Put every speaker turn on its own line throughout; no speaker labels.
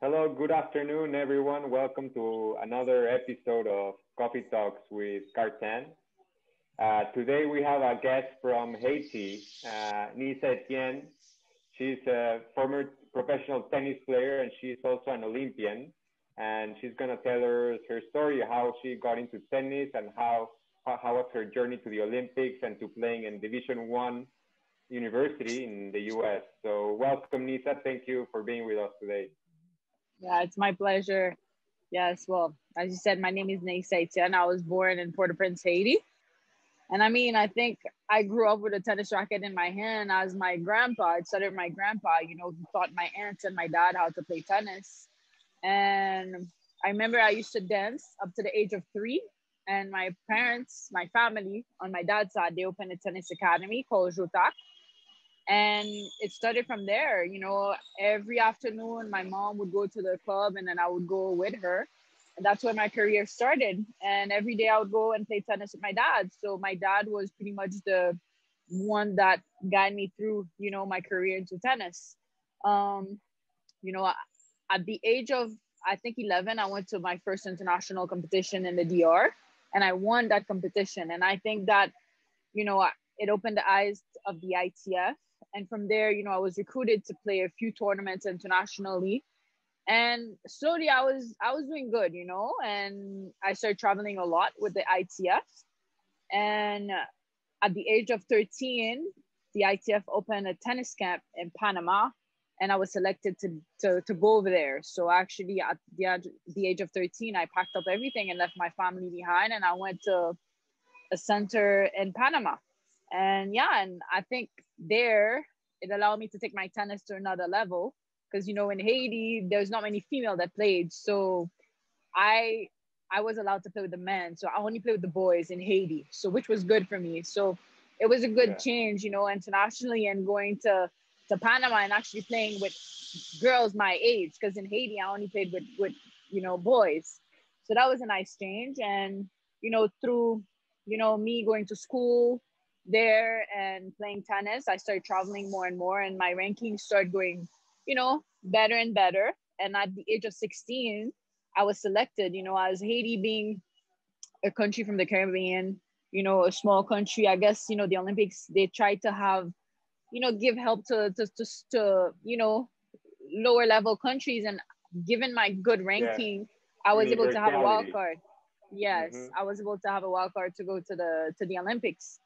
Hello, good afternoon, everyone. Welcome to another episode of Coffee Talks with Cartan. Uh, today we have a guest from Haiti, uh, Neyssa Etienne. She's a former professional tennis player and she's also an Olympian. And she's gonna tell us her story, how she got into tennis and how, how, how was her journey to the Olympics and to playing in Division One university in the US. So welcome, Neyssa. Thank you for being with us today.
Yeah, it's my pleasure. Yes, well, as you said, my name is Neyssa Etienne. I was born in Port-au-Prince, Haiti. And I mean, I think I grew up with a tennis racket in my hand as my grandpa. It started my grandpa, you know, taught my aunts and my dad how to play tennis. And I remember I used to dance up to the age of three. And my parents, my family on my dad's side, they opened a tennis academy called Jotak. And it started from there. You know, every afternoon, my mom would go to the club and then I would go with her and that's where my career started. And every day I would go and play tennis with my dad. So my dad was pretty much the one that guided me through, you know, my career into tennis. Um, you know, at the age of I think 11, I went to my first international competition in the DR, and I won that competition. And I think that, you know, it opened the eyes of the ITF. And from there, you know, I was recruited to play a few tournaments internationally and slowly i was i was doing good you know and i started traveling a lot with the itf and at the age of 13 the itf opened a tennis camp in panama and i was selected to to, to go over there so actually at the, the age of 13 i packed up everything and left my family behind and i went to a center in panama and yeah and i think there it allowed me to take my tennis to another level because you know in Haiti there's not many female that played. So I I was allowed to play with the men, so I only played with the boys in Haiti. So which was good for me. So it was a good yeah. change, you know, internationally and going to to Panama and actually playing with girls my age because in Haiti I only played with with you know boys. So that was a nice change and you know through you know me going to school there and playing tennis I started traveling more and more and my rankings started going you know, better and better. And at the age of 16, I was selected, you know, as Haiti being a country from the Caribbean, you know, a small country. I guess, you know, the Olympics, they tried to have, you know, give help to, to, to, to you know, lower level countries. And given my good ranking, yeah. I was able to have a wild card. Yes, mm-hmm. I was able to have a wild card to go to the to the Olympics.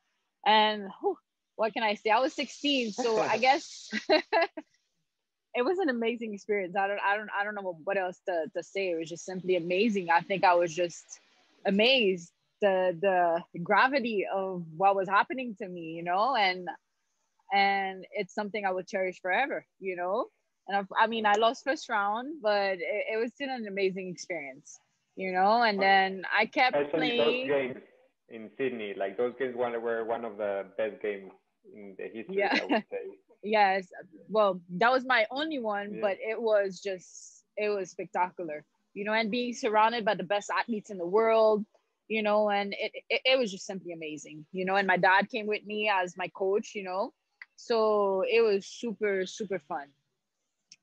And whew, what can I say? I was 16, so I guess it was an amazing experience. I don't, I don't, I don't know what else to, to say. It was just simply amazing. I think I was just amazed the the gravity of what was happening to me, you know, and and it's something I would cherish forever, you know. And I, I mean, I lost first round, but it, it, was still an amazing experience, you know. And oh. then I kept Especially playing.
Those games in Sydney, like those games, were one of the best games in the history. Yeah. I would say.
yes well that was my only one yeah. but it was just it was spectacular you know and being surrounded by the best athletes in the world you know and it, it, it was just simply amazing you know and my dad came with me as my coach you know so it was super super fun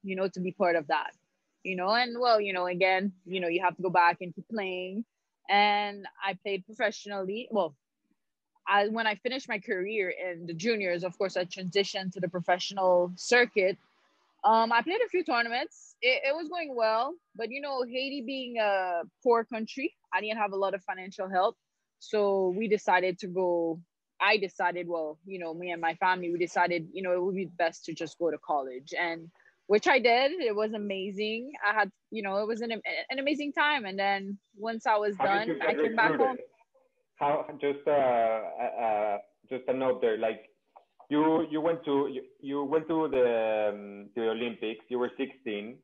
you know to be part of that you know and well you know again you know you have to go back and keep playing and i played professionally well I, when I finished my career in the juniors, of course, I transitioned to the professional circuit. Um, I played a few tournaments. It, it, was going well, but you know, Haiti being a poor country, I didn't have a lot of financial help. So we decided to go. I decided, well, you know, me and my family, we decided, you know, it would be best to just go to college, and which I did. It was amazing. I had, you know, it was an, an amazing time. And then once I was How done, I came back home
how just uh, uh, uh, just a note there like you you went to you, you went to the um, the Olympics you were 16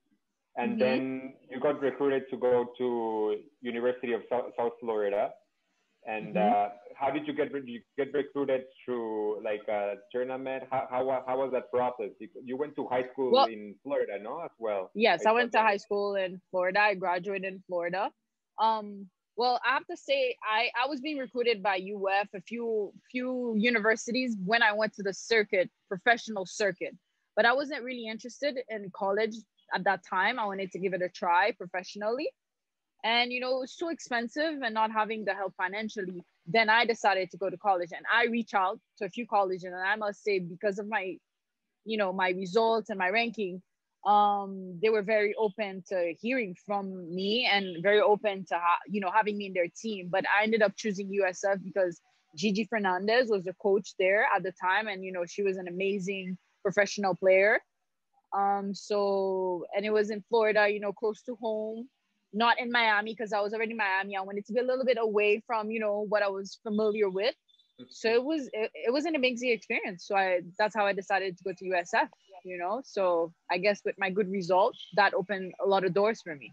and mm-hmm. then you got recruited to go to University of South, South Florida and mm-hmm. uh, how did you get you get recruited through like a tournament how, how, how was that process you, you went to high school well, in Florida no as well
yes I, I went to high school in Florida I graduated in Florida um Well, I have to say, I, I was being recruited by UF, a few few universities when I went to the circuit, professional circuit. But I wasn't really interested in college at that time. I wanted to give it a try professionally. And you know, it was so expensive and not having the help financially. Then I decided to go to college and I reached out to a few colleges. And I must say, because of my, you know, my results and my ranking, um, they were very open to hearing from me and very open to ha- you know having me in their team. But I ended up choosing USF because Gigi Fernandez was the coach there at the time, and you know she was an amazing professional player. Um, so and it was in Florida, you know, close to home, not in Miami because I was already in Miami. I wanted to be a little bit away from you know what I was familiar with. So it was it, it was an amazing experience. So I that's how I decided to go to USF you know so i guess with my good results that opened a lot of doors for me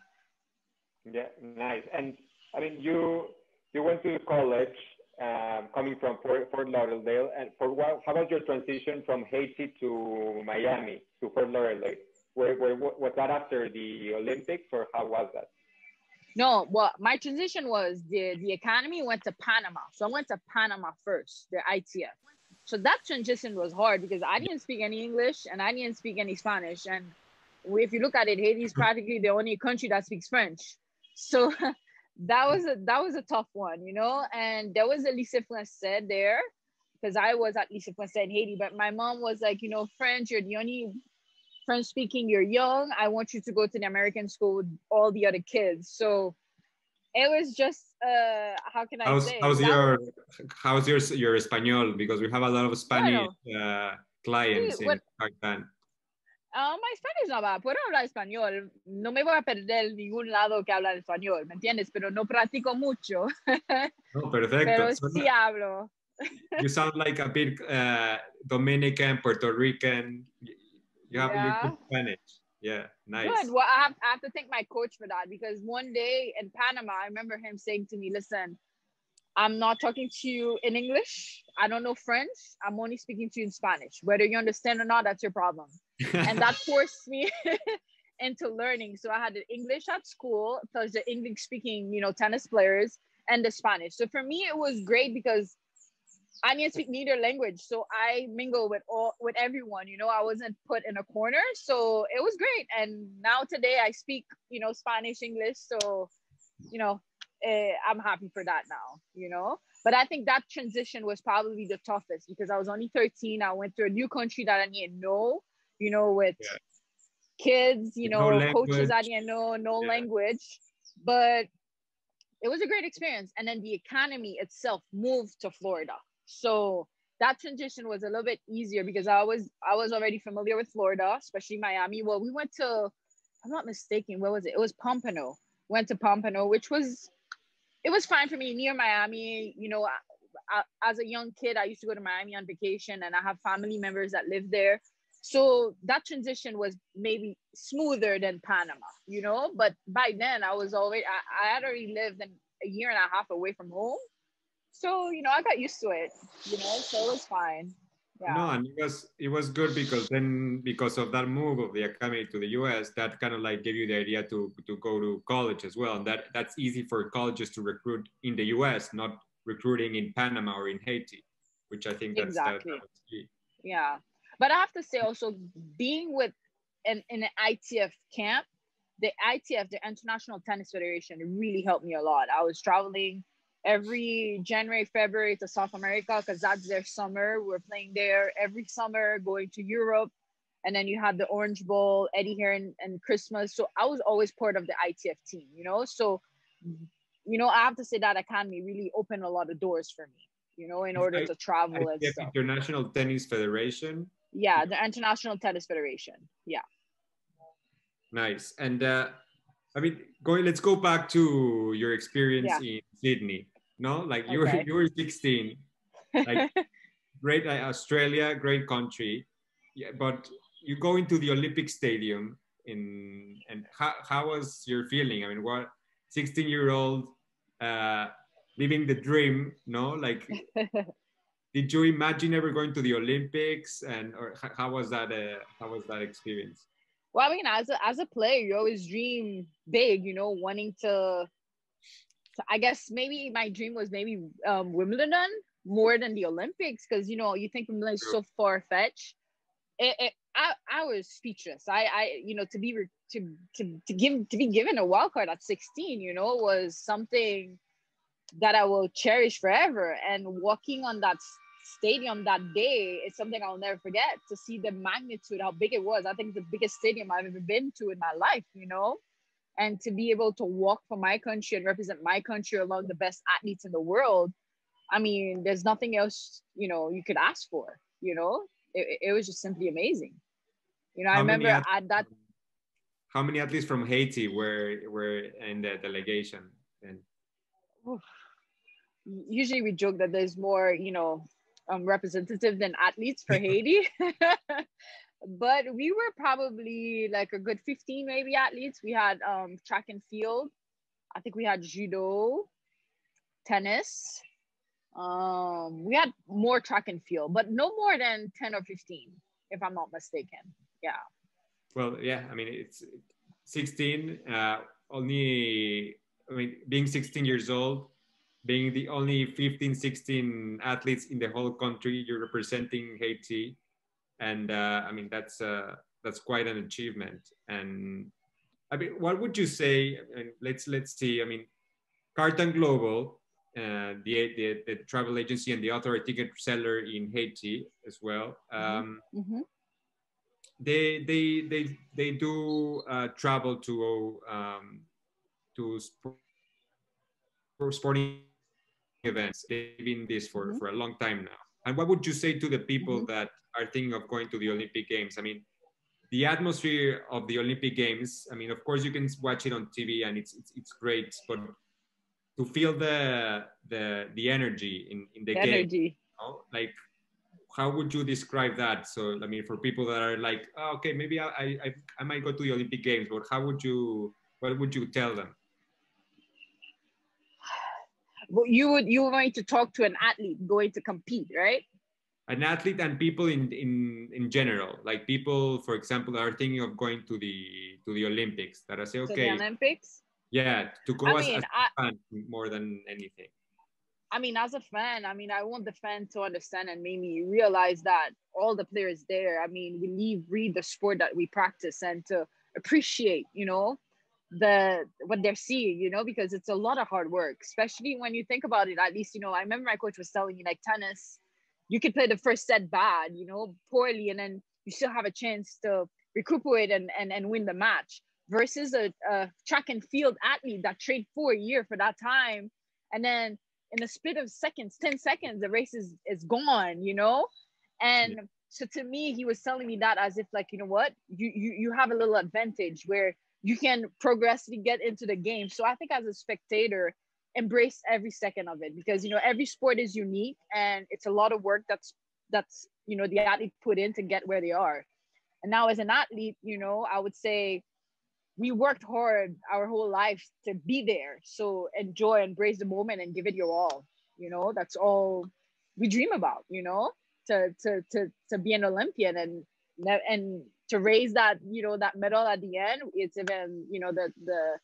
yeah nice and i mean you you went to college um, coming from fort, fort lauderdale and for what how about your transition from haiti to miami to fort lauderdale where, where was that after the olympics or how was that
no, well, my transition was the the economy went to Panama. So I went to Panama first, the ITF. So that transition was hard because I didn't speak any English and I didn't speak any Spanish. And if you look at it, Haiti is practically the only country that speaks French. So that was a that was a tough one, you know. And there was a lycée français there because I was at lycée français in Haiti, but my mom was like, you know, French, you're the only French speaking, you're young. I want you to go to the American school with all the other kids. So it was just uh how can I
how's,
say?
How's your how's your your español? Because we have a lot of Spanish uh, clients sí, in Pakistan.
Uh, my Spanish is no va, puedo hablar español. No me voy a perder ningún lado que habla español, ¿me entiendes? Pero no practico mucho.
No, perfecto.
Pero sí hablo.
You sound like a bit uh, Dominican, Puerto Rican. You have yeah. good Spanish. Yeah, nice.
Good. Well, I have, I have to thank my coach for that because one day in Panama, I remember him saying to me, listen, I'm not talking to you in English. I don't know French. I'm only speaking to you in Spanish. Whether you understand or not, that's your problem. and that forced me into learning. So I had the English at school, plus the English speaking, you know, tennis players and the Spanish. So for me, it was great because I didn't speak neither language, so I mingle with all with everyone. You know, I wasn't put in a corner, so it was great. And now today, I speak you know Spanish, English, so you know eh, I'm happy for that now. You know, but I think that transition was probably the toughest because I was only 13. I went to a new country that I didn't know. You know, with yeah. kids, you know, no coaches I didn't know, no yeah. language, but it was a great experience. And then the economy itself moved to Florida. So that transition was a little bit easier because I was I was already familiar with Florida, especially Miami. Well, we went to, I'm not mistaken, where was it? It was Pompano. Went to Pompano, which was it was fine for me near Miami. You know, I, I, as a young kid, I used to go to Miami on vacation, and I have family members that live there. So that transition was maybe smoother than Panama, you know. But by then, I was already I, I had already lived in a year and a half away from home so you know i got used to it you know so it was fine yeah.
No, and it was it was good because then because of that move of the academy to the US, that kind of like gave you the idea to to go to college as well, and that that's easy for colleges to recruit in the US, not recruiting in Panama or in Haiti, which I think that's
exactly.
That, that's key.
Yeah, but I have to say also being with an in an ITF camp, the ITF, the International Tennis Federation, really helped me a lot. I was traveling every January, February to South America because that's their summer. We're playing there every summer, going to Europe. And then you had the Orange Bowl, Eddie Herr, and Christmas. So I was always part of the ITF team, you know? So, you know, I have to say that Academy really opened a lot of doors for me, you know, in order I, to travel ITF and stuff.
International Tennis Federation?
Yeah, the International Tennis Federation. Yeah.
Nice. And uh, I mean, going. Let's go back to your experience yeah. in Sydney. No, like you okay. were you were 16, like great uh, Australia, great country, yeah. But you go into the Olympic Stadium in, and how how was your feeling? I mean, what 16 year old uh, living the dream? No, like. did you imagine ever going to the Olympics, and or how was that? Uh, how was that experience?
Well, I mean, as a as a player, you always dream big, you know, wanting to I guess maybe my dream was maybe um, Wimbledon more than the Olympics because you know you think Wimbledon is so far fetched. It, it, I, I was speechless. I, I, you know, to be to to to give to be given a wild card at 16, you know, was something that I will cherish forever. And walking on that stadium that day is something I'll never forget. To see the magnitude, how big it was. I think the biggest stadium I've ever been to in my life. You know, and to be able to walk for my country and represent my country along the best athletes in the world i mean there's nothing else you know you could ask for you know it, it was just simply amazing you know how i remember at that
how many athletes from haiti were were in the delegation and
usually we joke that there's more you know um, representative than athletes for haiti. But we were probably like a good 15 maybe athletes. We had um track and field. I think we had judo tennis. Um we had more track and field but no more than 10 or 15 if i'm not mistaken. Yeah.
Well yeah i mean it's 16 uh only i mean being 16 years old being the only 15 16 athletes in the whole country you're representing haiti and uh, I mean that's uh, that's quite an achievement. And I mean, what would you say? let's let's see. I mean, Cartan Global, uh, the, the, the travel agency and the author ticket seller in Haiti as well. Mm-hmm. Um, mm-hmm. They they they they do uh, travel to um, to sporting events. They've been this for, mm-hmm. for a long time now. And what would you say to the people mm-hmm. that are thinking of going to the Olympic Games? I mean, the atmosphere of the Olympic Games. I mean, of course, you can watch it on TV and it's it's, it's great, but to feel the the the energy in in the,
energy. game,
you know, like how would you describe that? So, I mean, for people that are like, oh, okay, maybe I, I I might go to the Olympic Games, but how would you what would you tell them?
Well, you would you were going to talk to an athlete going to compete, right?
an athlete and people in in in general. Like people for example are thinking of going to the to the olympics. That i say okay
to the olympics?
Yeah to go I as, mean, as I, fan more than anything.
I mean as a fan i mean i want the fan to understand and maybe realize that all the players there i mean we leave read the sport that we practice and to appreciate you know the what they're seeing you know because it's a lot of hard work especially when you think about it at least you know i remember my coach was telling me like tennis you could play the first set bad, you know, poorly, and then you still have a chance to recuperate and, and, and win the match versus a, a track and field athlete that trained for a year for that time. And then in a split of seconds, 10 seconds, the race is, is gone, you know? And yeah. so to me, he was telling me that as if like, you know what, you, you, you have a little advantage where you can progressively get into the game. So I think as a spectator, embrace every second of it because you know every sport is unique and it's a lot of work that's that's you know the athlete put in to get where they are and now as an athlete you know i would say we worked hard our whole life to be there so enjoy embrace the moment and give it your all you know that's all we dream about you know to to to, to be an olympian and and to raise that you know that medal at the end it's even you know the the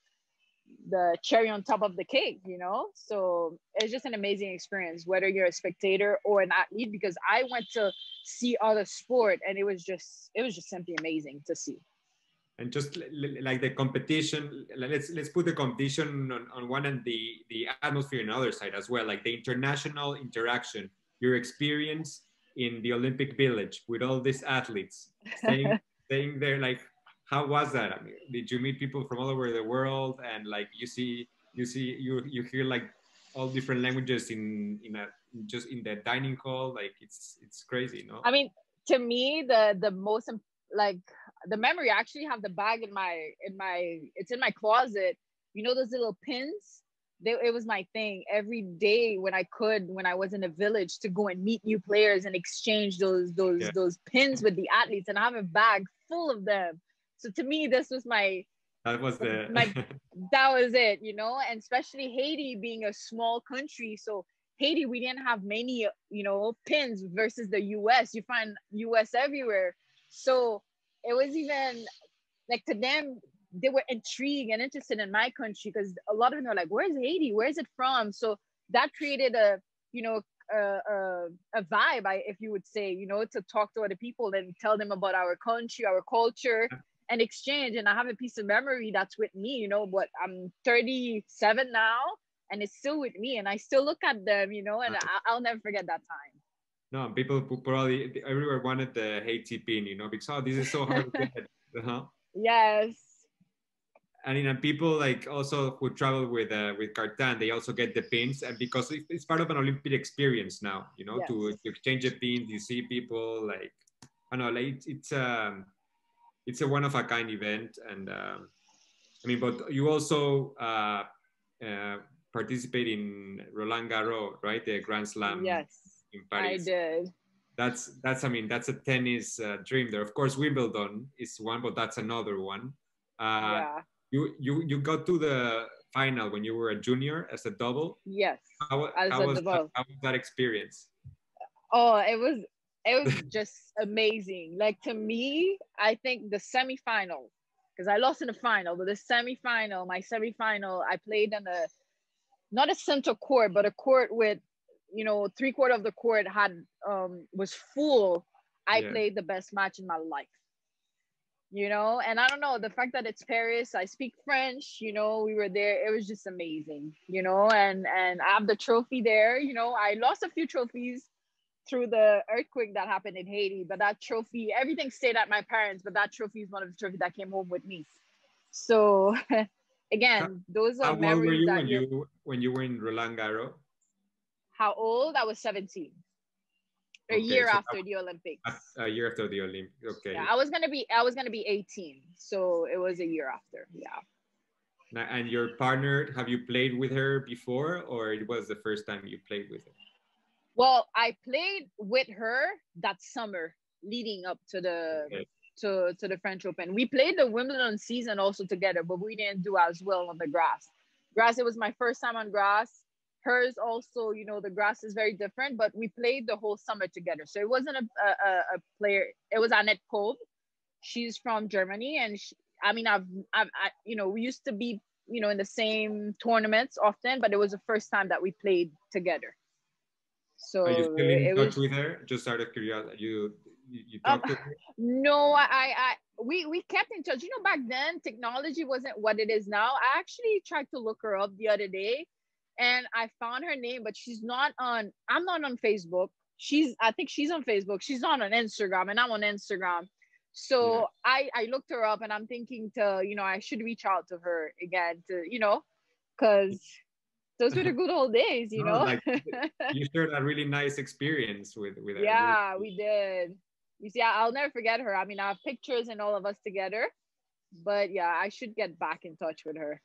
the cherry on top of the cake, you know? So it's just an amazing experience, whether you're a spectator or an athlete, because I went to see other sport and it was just, it was just simply amazing to see.
And just like the competition, let's let's put the competition on, on one and the the atmosphere on the other side as well, like the international interaction, your experience in the Olympic Village with all these athletes, staying, staying there like how was that? I mean, did you meet people from all over the world? And like you see you see you you hear like all different languages in in a just in the dining hall like it's it's crazy no?
I mean to me the the most like the memory i actually have the bag in my in my it's in my closet. You know those little pins? They, it was my thing. Every day when i could when i was in a village to go and meet new players and exchange those those yeah. those pins with the athletes. And i have a bag full of them so to me, this was my
that was the
my that was it, you know, and especially Haiti being a small country. So Haiti, we didn't have many, you know, pins versus the US. You find US everywhere. So it was even like to them, they were intrigued and interested in my country because a lot of them are like, "Where's Haiti? Where's it from?" So that created a you know a, a, a vibe, I, if you would say, you know, to talk to other people and tell them about our country, our culture, and exchange. And I have a piece of memory that's with me, you know, but I'm 37 now and it's still with me. And I still look at them, you know, and I, will never forget that time.
No, people probably everywhere wanted the Haiti pin, you know, because oh, this is so hard to get. Uh-huh.
Yes.
And you know, people like also who travel with uh, with Cartan, they also get the pins, and because it's part of an Olympic experience now, you know, yes. to, to exchange the pins, you see people like, I know, like it's, it's um, it's a one of a kind event, and um, I mean, but you also uh, uh, participate in Roland Garros, right? The Grand Slam.
Yes, in Paris. I did.
That's that's I mean that's a tennis uh, dream there. Of course, Wimbledon is one, but that's another one. Uh, yeah. You you you got to the final when you were a junior as a double.
Yes.
How, how was, that, how was that experience?
Oh, it was it was just amazing. Like to me, I think the semifinal, because I lost in the final, but the semifinal, my semifinal, I played on a not a center court, but a court with, you know, three quarter of the court had um was full. I yeah. played the best match in my life. You know, and I don't know the fact that it's Paris. I speak French. You know, we were there. It was just amazing. You know, and and I have the trophy there. You know, I lost a few trophies through the earthquake that happened in Haiti. But that trophy, everything stayed at my parents, but that trophy is one of the trophies that came home with me. So again, those are
how memories. How old were you when you when you were in Roland Garros?
How old? I was 17. A okay, year so after the Olympics.
A year after the Olympics. Okay.
Yeah, I was gonna be I was gonna be 18. So it was a year after. Yeah.
Now, and your partner, have you played with her before or it was the first time you played with her?
Well, I played with her that summer leading up to the okay. to, to the French Open. We played the Wimbledon season also together, but we didn't do as well on the grass. Grass, it was my first time on grass. Hers also, you know, the grass is very different, but we played the whole summer together. So it wasn't a, a, a player, it was Annette Kolb. She's from Germany. And she, I mean, I've, I've I, you know, we used to be, you know, in the same tournaments often, but it was the first time that we played together. So
are you still in touch was, with her? Just out of curiosity, you you, you um, talked to her?
No, I, I we we kept in touch. You know, back then technology wasn't what it is now. I actually tried to look her up the other day, and I found her name, but she's not on. I'm not on Facebook. She's I think she's on Facebook. She's not on Instagram, and I'm on Instagram. So yeah. I I looked her up, and I'm thinking to you know I should reach out to her again to you know, because those were the good old days, you no, know. like,
you shared a really nice experience with with
her. Yeah, we did. You see, I'll never forget her. I mean, I have pictures and all of us together, but yeah, I should get back in touch with her.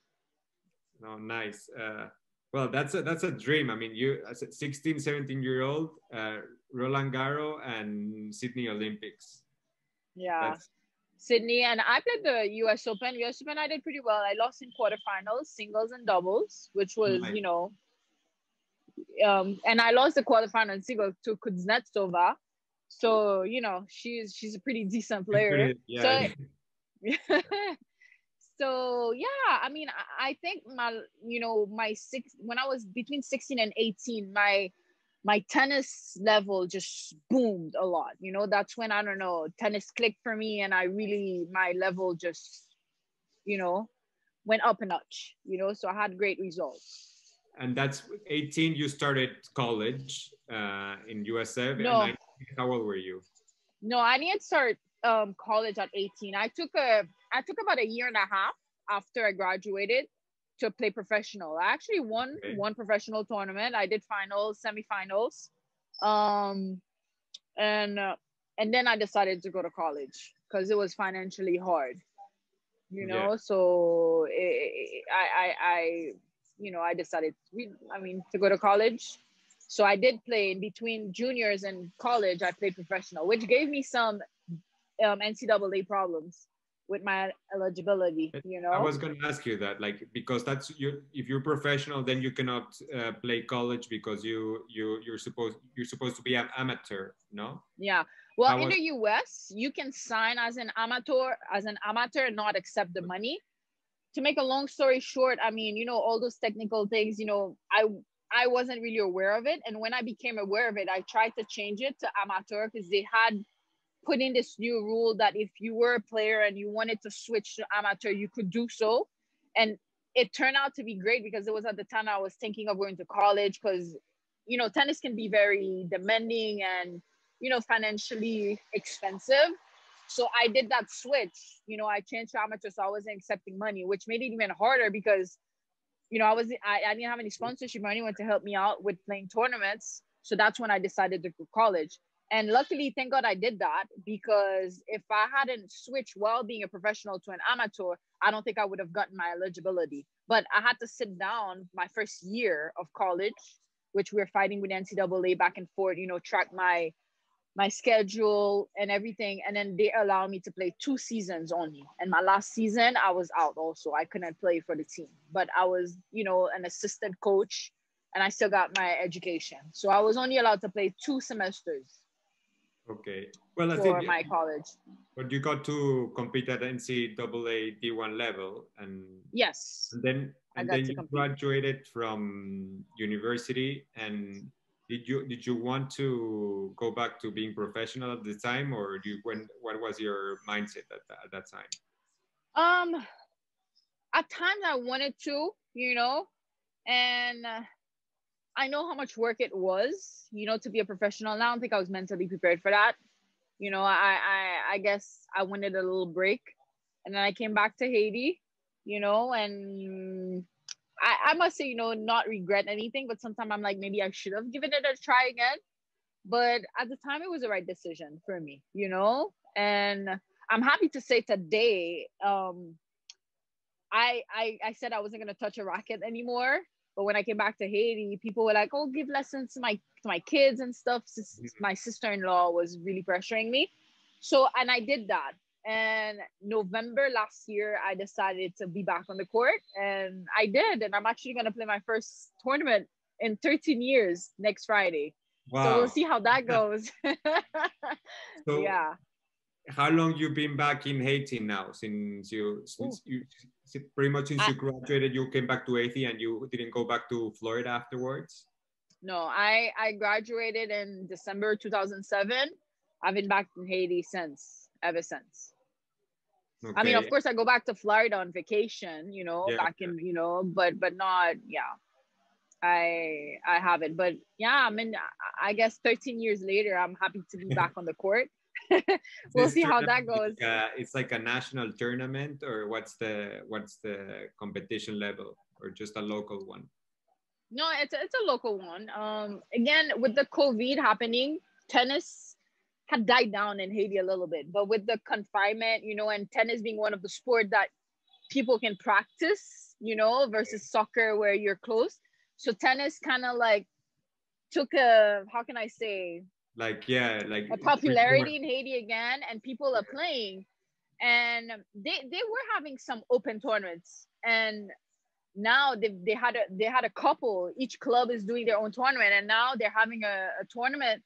Oh, nice. Uh, well, that's a that's a dream. I mean, you as a 16, 17 year old, uh, Roland Garros and Sydney Olympics.
Yeah. That's, Sydney, and I played the U.S. Open. U.S. Open, I did pretty well. I lost in quarterfinals, singles and doubles, which was, nice. you know, um, and I lost the quarterfinal single to Kuznetsova. So you know, she's she's a pretty decent player. Pretty, yeah. So, so yeah, I mean, I, I think my, you know, my six when I was between sixteen and eighteen, my my tennis level just boomed a lot. You know, that's when I don't know, tennis clicked for me and I really my level just, you know, went up a notch, you know, so I had great results.
And that's 18 you started college uh, in USF
no.
and how old were you?
No, I didn't start um, college at 18. I took a I took about a year and a half after I graduated to play professional. I actually won okay. one professional tournament. I did finals, semifinals, um, and uh, and then I decided to go to college because it was financially hard. You know, yeah. so it, it, I, I I you know I decided I mean to go to college. So I did play in between juniors and college. I played professional, which gave me some um, NCAA problems with my eligibility you know? i
was going to ask you that like because that's you if you're professional then you cannot uh, play college because you you you're supposed you're supposed to be an amateur no?
Yeah. Well How in was... the us you can sign as an amateur as an amateur and not accept the money. To make a long story short, I mean, you know, all those technical things, you know, I I wasn't really aware of it. And when I became aware of it, I tried to change it to amateur because they had put in this new rule that if you were a player and you wanted to switch to amateur, you could do so. And it turned out to be great because it was at the time I was thinking of going to college because, you know, tennis can be very demanding and, you know, financially expensive. So I did that switch. You know, I changed to amateur, so I wasn't accepting money, which made it even harder because, you know, I was I, I didn't have any sponsorship or anyone to help me out with playing tournaments. So that's when I decided to go college. And luckily, thank God I did that because if I hadn't switched while being a professional to an amateur, I don't think I would have gotten my eligibility. But I had to sit down my first year of college, which we are fighting with NCAA back and forth, you know, track my my schedule and everything. And then they allow me to play two seasons only. And my last season, I was out also. I couldn't play for the team, but I was, you know, an assistant coach and I still got my education. So I was only allowed to play two semesters
Okay. Well, I
for
think
my college.
but you got to compete at NCAA D1 level, and
Yes.
and then and then you
compete.
graduated from university. And did you did you want to go back to being professional at the time, or do you when what was your mindset at that, at that time?
Um, at times I wanted to, you know, and uh, I know how much work it was, you know, to be a professional. And I don't think I was mentally prepared for that. You know, I I I guess I wanted a little break, and then I came back to Haiti, you know, and I I must say, you know, not regret anything, but sometimes I'm like maybe I should have given it a try again. But at the time, it was the right decision for me, you know, and I'm happy to say today, um, I, I I said I wasn't gonna touch a racket anymore. But when I came back to Haiti, people were like, "Oh, give lessons to my to my kids and stuff." Sis-
Mhm.
My sister-in-law was really pressuring me, so and I did that. And November last year, I decided to be back on the court, and I did. And I'm actually gonna play my first tournament in 13 years next Friday.
Wow.
So we'll see how that goes.
So
yeah.
How long you been back in Haiti now? Since you since oh. you pretty much since
I-
you ah. graduated, you came back to Haiti and you didn't go back to Florida afterwards.
No, I I graduated in December 2007. I've been back in Haiti since, ever since. I mean, of course, I go back to Florida on vacation, you know,
Yeah,
back in, you know, but but not, yeah. I I haven't, but yeah, I mean, I- I guess 13 years later, I'm happy to be back on the court. we'll
This
see how that goes.
is, uh, it's like a national tournament, or what's the what's the competition level, or just a local one?
No, it's a, it's a local one. Um, again, with the COVID happening, tennis had died down in Haiti a little bit, but with the confinement, you know, and tennis being one of the sport that people can practice, you know, versus soccer where you're close. So tennis kind of like took a how can I say
Like yeah, like
a popularity in Haiti again, and people are playing, and they they were having some open tournaments, and now they, they had a they had a couple. Each club is doing their own tournament, and now they're having a, a tournament.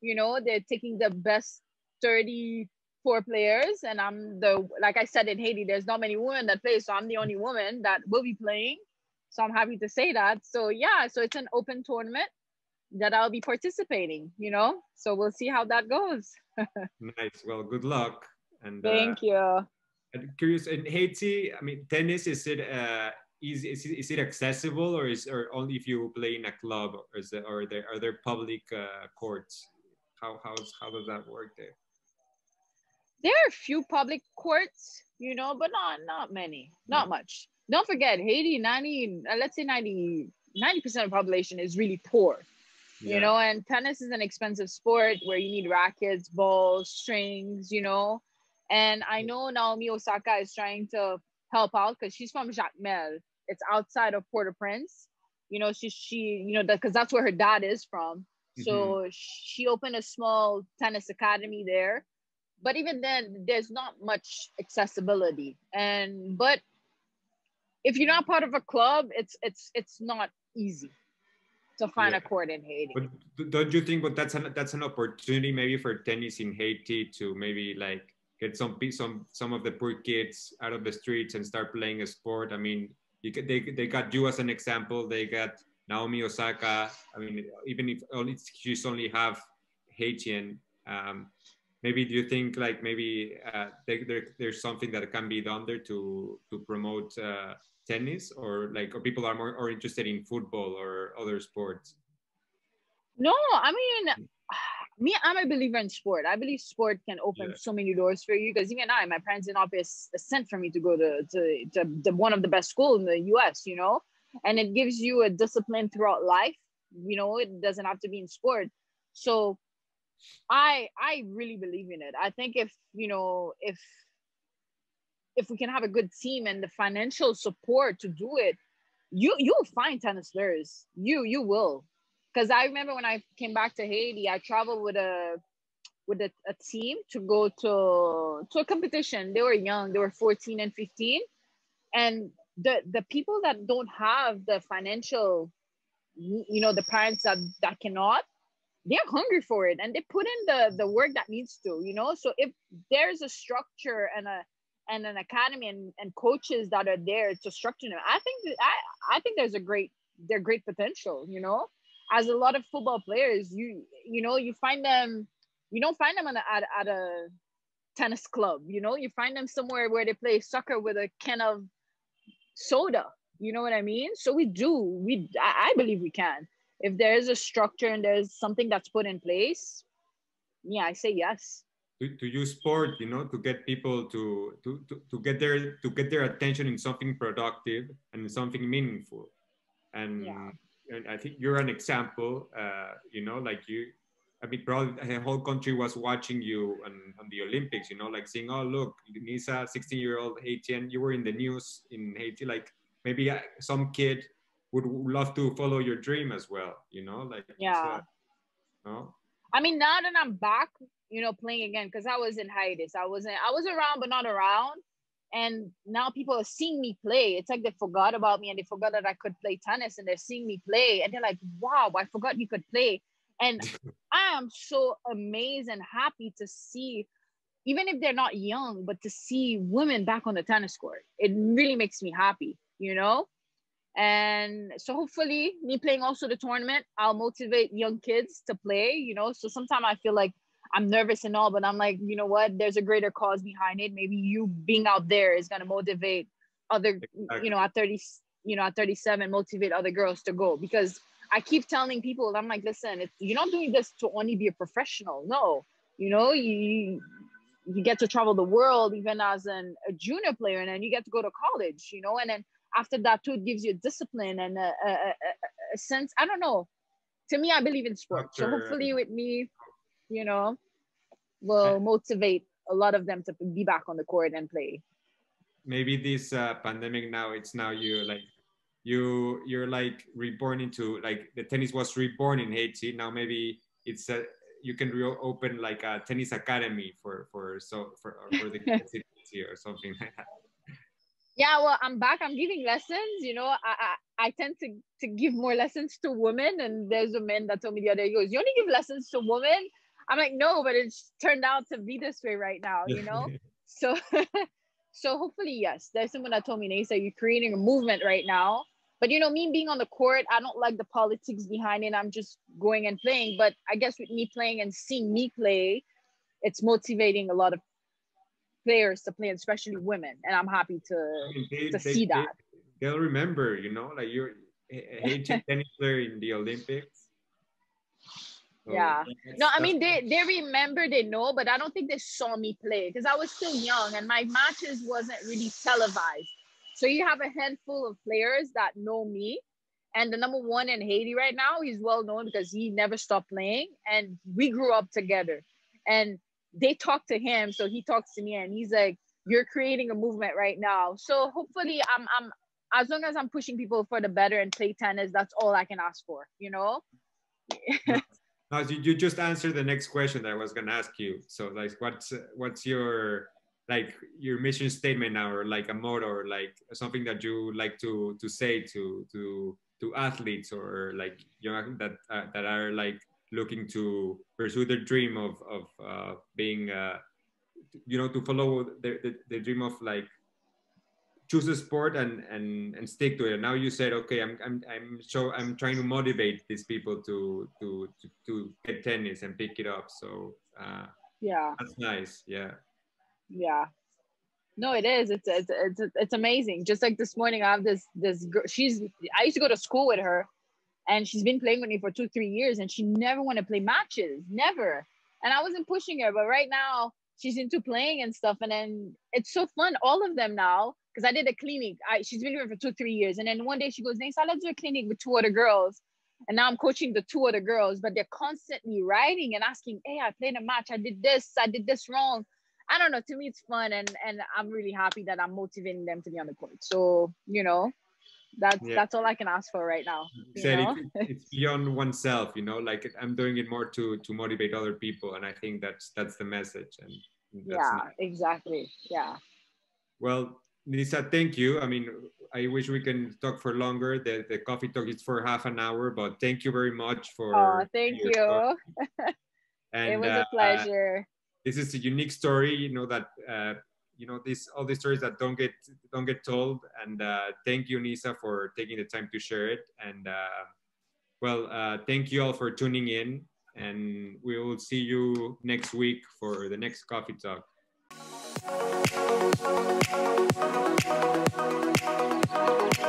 You know, they're taking the best thirty four players, and I'm the like I said in Haiti, there's not many women that play, so I'm the only woman that will be playing. So I'm happy to say that. So yeah, so it's an open tournament that I'll be participating, you know? So we'll see how that goes.
Nice. Well, good luck. And
Thank
uh,
you.
I'm curious in Haiti. I mean, tennis is it uh, is, is, it- is it accessible or is or only if you play in a club or is it, or there are there public uh, courts? How how's how does that work there?
There are a few public courts, you know, but not not many, not much. Don't forget, Haiti, 90, uh, let's say 90, 90% of population is really poor, you know, and tennis is an expensive sport where you need rackets, balls, strings, you know. And I know Naomi Osaka is trying to help out because she's from Jacmel. It's outside of Port-au-Prince. You know, she she, you know, because that's where her dad is from. So mm-hmm. she opened a small tennis academy there. But even then, there's not much accessibility. And but if you're not part of a club, it's it's it's not easy to find
Yeah.
a court in Haiti.
But don't you think? But that's an that's an opportunity maybe for tennis in Haiti to maybe like get some some some of the poor kids out of the streets and start playing a sport. I mean, you could, they they got you as an example. They got Naomi Osaka. I mean, even if only she's only half Haitian. Um, maybe do you think like maybe uh, there, there, there's something that can be done there to to promote uh, tennis or like or people are more or interested in football or other sports?
No, I mean me, I'm a believer in sport. I believe sport can open yeah. so many doors for you because even I, my parents didn't sent for me to go to, to, to, to one of the best schools in the US, you know, and it gives you a discipline throughout life. You know, it doesn't have to be in sport. So I I really believe in it. I think if you know if if we can have a good team and the financial support to do it, you you'll find tennis players. You you will because I remember when I came back to Haiti, I traveled with a with a, a, team to go to to a competition. They were young, they were 14 and 15. And the the people that don't have the financial, you know, the parents that that cannot, they're hungry for it and they put in the the work that needs to, you know. So if there's a structure and a and an academy and, and coaches that are there to structure them, I think I I think there's a great they're great potential, you know as a lot of football players, you you know you find them, you don't find them a, at at a tennis club. You know, you find them somewhere where they play soccer with a can of soda. You know what I mean? So we do. We I, I believe we can. If there is a structure and there's something that's put in place, yeah, I say yes.
To, to use sport, you know, to get people to, to to to get their to get their attention in something productive and something meaningful. And yeah and I think you're an example. Uh, you know, like you, I mean, probably the whole country was watching you on, on the Olympics. You know, like saying, "Oh, look, Neyssa, 16-year-old Haitian, you were in the news in Haiti." Like maybe uh, some kid would love to follow your dream as well. You know, like
yeah. Uh, no? I mean, now that I'm back, you know, playing again because I was in hiatus. I wasn't. I was around, but not around. And now people are seeing me play. It's like they forgot about me and they forgot that i could play tennis and they're seeing me play. And they're like wow i forgot you could play. And i am so amazed and happy to see even if they're not young but to see women back on the tennis court. It really makes me happy you know? And so hopefully me playing also the tournament i'll motivate young kids to play you know? So sometimes i feel like I'm nervous and all, but I'm like, you know what? There's a greater cause behind it. Maybe you being out there is gonna motivate other, you know, at 30, you know, at 37, motivate other girls to go because I keep telling people, I'm like, listen, it's, you're not doing this to only be a professional. No, you know, you you get to travel the world even as an, a junior player, and then you get to go to college, you know, and then after that too, it gives you discipline and a, a, a, a sense. I don't know. To me, I believe in sport. So hopefully, with me, you know, will motivate a lot of them to be back on the court and play.
Maybe this uh, pandemic now, it's now you like you you're like reborn into like the tennis was reborn in Haiti. Now maybe it's a you can reopen like a tennis academy for for so for for the kids or something like that.
Yeah, well, I'm back. I'm giving lessons. You know, I, I I tend to to give more lessons to women, and there's a man that told me the other day, he goes, "You only give lessons to women." I'm like, no, but it's turned out to be this way right now, you know? so so hopefully, yes. There's someone that told me, say you're creating a movement right now. But you know, me being on the court, I don't like the politics behind it. I'm just going and playing. But I guess with me playing and seeing me play, it's motivating a lot of players to play, especially women. And I'm happy to they, to they, see that.
They, will remember, you know, like you're a tennis player in the Olympics Oh,
yeah. No, I mean they they remember, they know, but I don't think they saw me play because I was still young and my matches wasn't really televised. So you have a handful of players that know me. And the number one in Haiti right now, he's well known because he never stopped playing. And we grew up together. And they talk to him. So he talks to me and he's like, You're creating a movement right now. So hopefully I'm I'm as long as I'm pushing people for the better and play tennis, that's all I can ask for, you know?
No, you just answered the next question that I was gonna ask you. So like, what's what's your like your mission statement now, or like a motto, or like something that you like to to say to to to athletes or like young that uh, that are like looking to pursue their dream of of uh, being uh, you know to follow the, the, the dream of like choose a sport and and and stick to it. Now you said, okay, I'm I'm I'm so I'm trying to motivate these people to to to, to get tennis and pick it up. So uh,
yeah,
that's nice. Yeah,
yeah. No, it is. It's it's it's it's amazing. Just like this morning, I have this this girl. She's I used to go to school with her, and she's been playing with me for two three years, and she never want to play matches, never. And I wasn't pushing her, but right now she's into playing and stuff, and then it's so fun. All of them now because I did a clinic. I, she's been here for two, three years. And then one day she goes, Neyssa, let's do a clinic with two other girls. And now I'm coaching the two other girls, but they're constantly writing and asking, hey, I played a match. I did this. I did this wrong. I don't know. To me, it's fun. And, and I'm really happy that I'm motivating them to be on the court. So, you know, that's yeah. that's all I can ask for right now.
Said it, it's beyond oneself, you know. Like I'm doing it more to to motivate other people, and I think that's that's the message. And
yeah, nice. exactly. Yeah.
Well, Neyssa, thank you. I mean, I wish we can talk for longer. The, the coffee talk is for half an hour, but thank you very much for.
Oh, thank you. and, it was a uh, pleasure.
Uh, this is a unique story, you know that uh, you know this all these stories that don't get don't get told. And uh, thank you, Neyssa, for taking the time to share it. And uh, well, uh, thank you all for tuning in. And we will see you next week for the next coffee talk. Thank you.